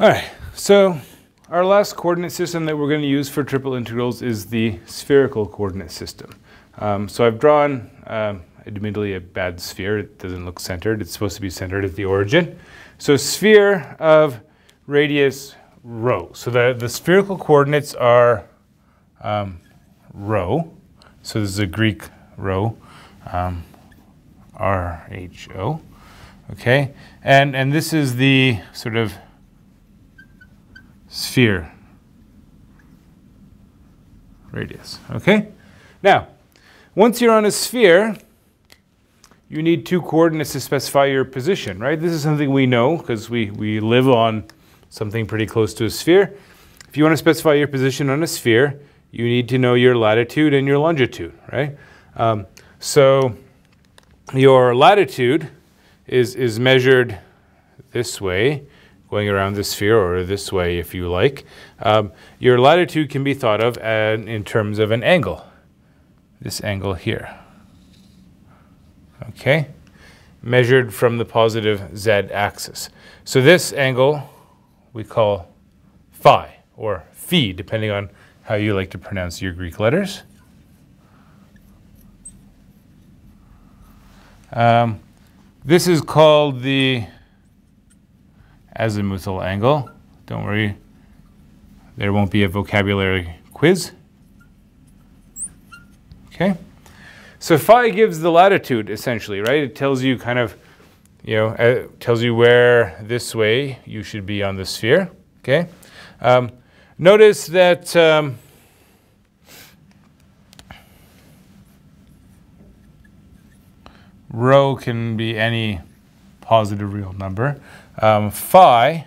All right, so our last coordinate system that we're going to use for triple integrals is the spherical coordinate system. Um, so I've drawn, um, admittedly, a bad sphere. It doesn't look centered. It's supposed to be centered at the origin. So sphere of radius rho. So the, the spherical coordinates are um, rho. So this is a Greek rho, um, R-H-O. Okay, and, and this is the sort of sphere radius. Okay? Now, once you're on a sphere, you need two coordinates to specify your position, right? This is something we know because we, we live on something pretty close to a sphere. If you want to specify your position on a sphere, you need to know your latitude and your longitude, right? Um, so your latitude is, is measured this way, going around the sphere or this way if you like. Um, your latitude can be thought of in terms of an angle, this angle here. Okay, measured from the positive z axis. So this angle we call phi or phi, depending on how you like to pronounce your Greek letters. Um, this is called the azimuthal angle. Don't worry, there won't be a vocabulary quiz. Okay, so phi gives the latitude essentially, right? It tells you kind of, you know, uh, tells you where this way you should be on the sphere. Okay, um, notice that. Um, rho can be any positive real number um, phi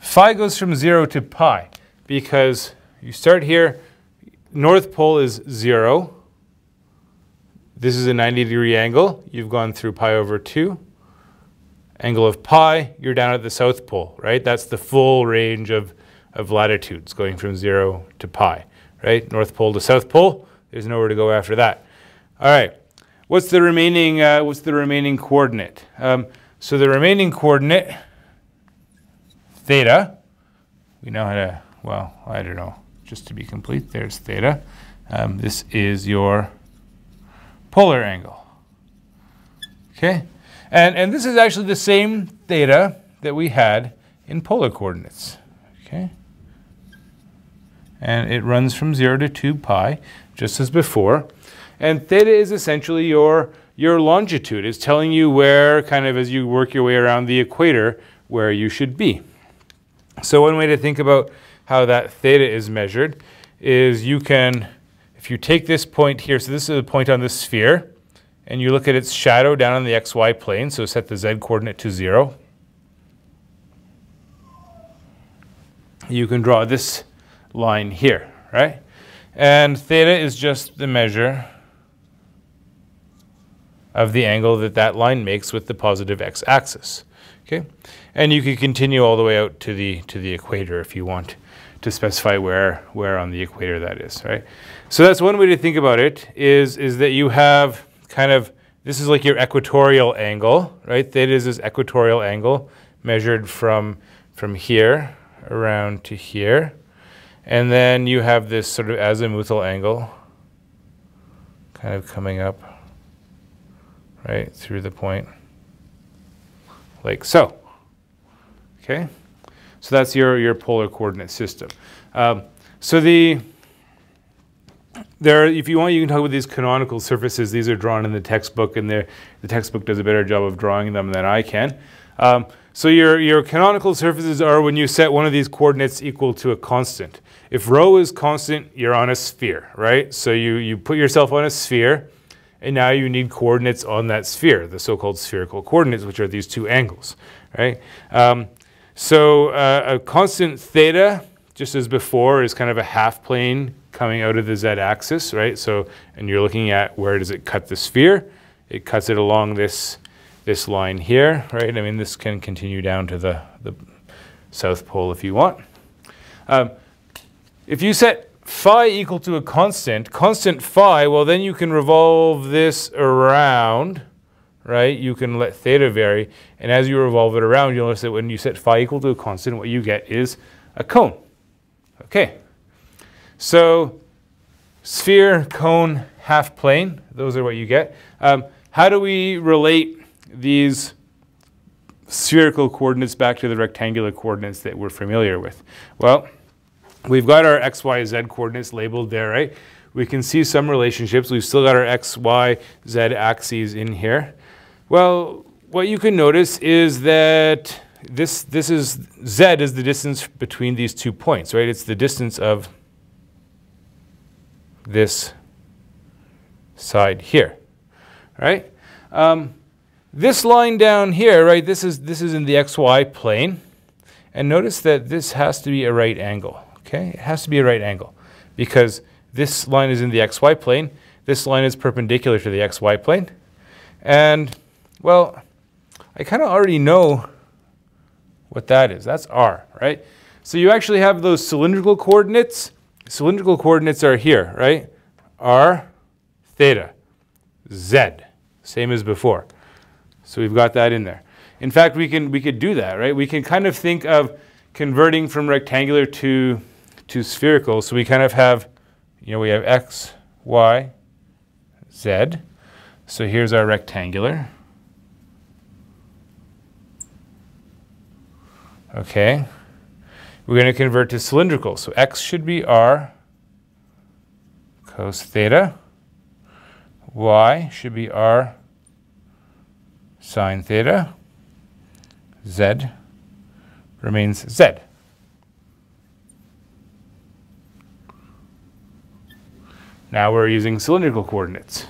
phi goes from 0 to pi because you start here, north pole is 0. This is a 90 degree angle. You've gone through pi over 2. Angle of pi, you're down at the south pole, right? That's the full range of, of latitudes going from 0 to pi, right? North pole to south pole, there's nowhere to go after that. All right, what's the remaining, uh, what's the remaining coordinate? Um, so the remaining coordinate, theta, we know how to, well, I don't know, just to be complete, there's theta. Um, this is your polar angle. Okay, and, and this is actually the same theta that we had in polar coordinates. Okay, and it runs from 0 to 2 pi, just as before. And theta is essentially your, your longitude. It's telling you where, kind of as you work your way around the equator, where you should be. So one way to think about how that theta is measured is you can, if you take this point here, so this is a point on the sphere, and you look at its shadow down on the xy plane, so set the z coordinate to 0. You can draw this line here, right? And theta is just the measure of the angle that that line makes with the positive x-axis. Okay, and you could continue all the way out to the to the equator if you want to specify where where on the equator that is, right? So that's one way to think about it is is that you have kind of this is like your equatorial angle, right? That is this equatorial angle measured from from here around to here. And then you have this sort of azimuthal angle kind of coming up right through the point like so. Okay, so that's your, your polar coordinate system. Um, so the there, if you want, you can talk about these canonical surfaces. These are drawn in the textbook, and the textbook does a better job of drawing them than I can. Um, so your, your canonical surfaces are when you set one of these coordinates equal to a constant. If rho is constant, you're on a sphere, right? So you, you put yourself on a sphere, and now you need coordinates on that sphere, the so-called spherical coordinates, which are these two angles, right? Um, so uh, a constant theta, just as before, is kind of a half plane coming out of the z-axis, right? So, and you're looking at where does it cut the sphere? It cuts it along this this line here, right? I mean, this can continue down to the, the south pole if you want. Um, if you set phi equal to a constant, constant phi, well then you can revolve this around, right, you can let theta vary. And as you revolve it around, you'll notice that when you set phi equal to a constant, what you get is a cone. Okay. So sphere, cone, half plane, those are what you get. Um, how do we relate these spherical coordinates back to the rectangular coordinates that we're familiar with? Well, we've got our x, y, z coordinates labeled there, right? We can see some relationships. We've still got our x, y, z axes in here. Well, what you can notice is that this, this is, z is the distance between these two points, right? It's the distance of this side here, right? Um, this line down here, right, this is, this is in the xy plane. And notice that this has to be a right angle, okay? It has to be a right angle because this line is in the xy plane. This line is perpendicular to the xy plane. And, well, I kind of already know what that is. That's r, right? So you actually have those cylindrical coordinates. Cylindrical coordinates are here, right? r, theta, z, same as before. So we've got that in there. In fact, we can we could do that, right? We can kind of think of converting from rectangular to to spherical. So we kind of have, you know, we have x, y, z. So here's our rectangular. Okay. We're going to convert to cylindrical. So x should be r cos theta. y should be r sine theta, z remains z. Now we're using cylindrical coordinates.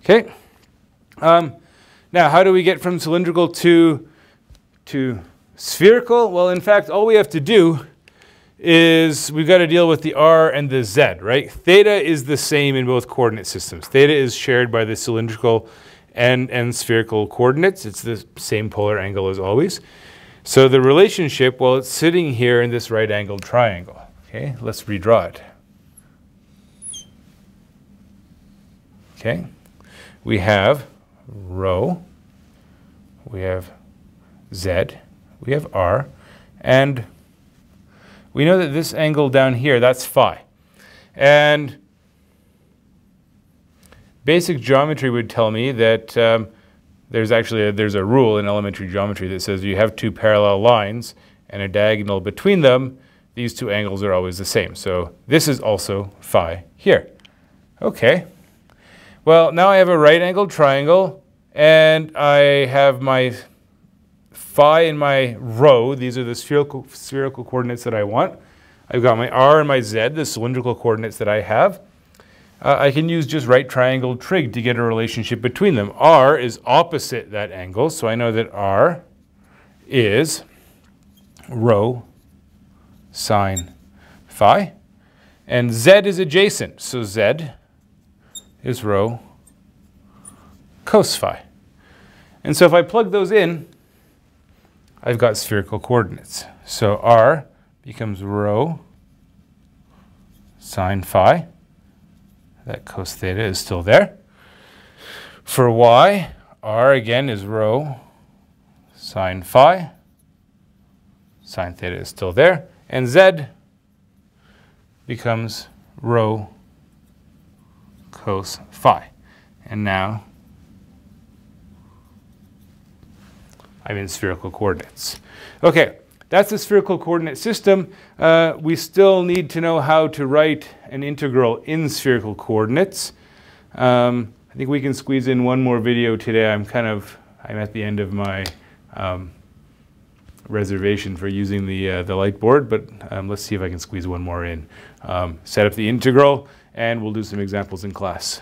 Okay. Um, now, how do we get from cylindrical to, to spherical? Well, in fact, all we have to do is we've got to deal with the r and the z, right? Theta is the same in both coordinate systems. Theta is shared by the cylindrical and, and spherical coordinates. It's the same polar angle as always. So the relationship, well, it's sitting here in this right angled triangle. Okay, let's redraw it. Okay, we have rho, we have z, we have r, and we know that this angle down here, that's phi. And basic geometry would tell me that um, there's actually a, there's a rule in elementary geometry that says you have two parallel lines and a diagonal between them, these two angles are always the same. So this is also phi here. Okay. Well, now I have a right angled triangle and I have my phi and my rho. These are the spherical, spherical coordinates that I want. I've got my r and my z, the cylindrical coordinates that I have uh, I can use just right triangle trig to get a relationship between them. R is opposite that angle, so I know that R is rho sine phi. And Z is adjacent, so Z is rho cos phi. And so if I plug those in, I've got spherical coordinates. So R becomes rho sine phi that cos theta is still there. For y, r again is rho sine phi. Sine theta is still there. And z becomes rho cos phi. And now I'm in spherical coordinates. Okay, that's the spherical coordinate system. Uh, we still need to know how to write an integral in spherical coordinates. Um, I think we can squeeze in one more video today. I'm kind of, I'm at the end of my um, reservation for using the, uh, the light board, but um, let's see if I can squeeze one more in. Um, set up the integral, and we'll do some examples in class.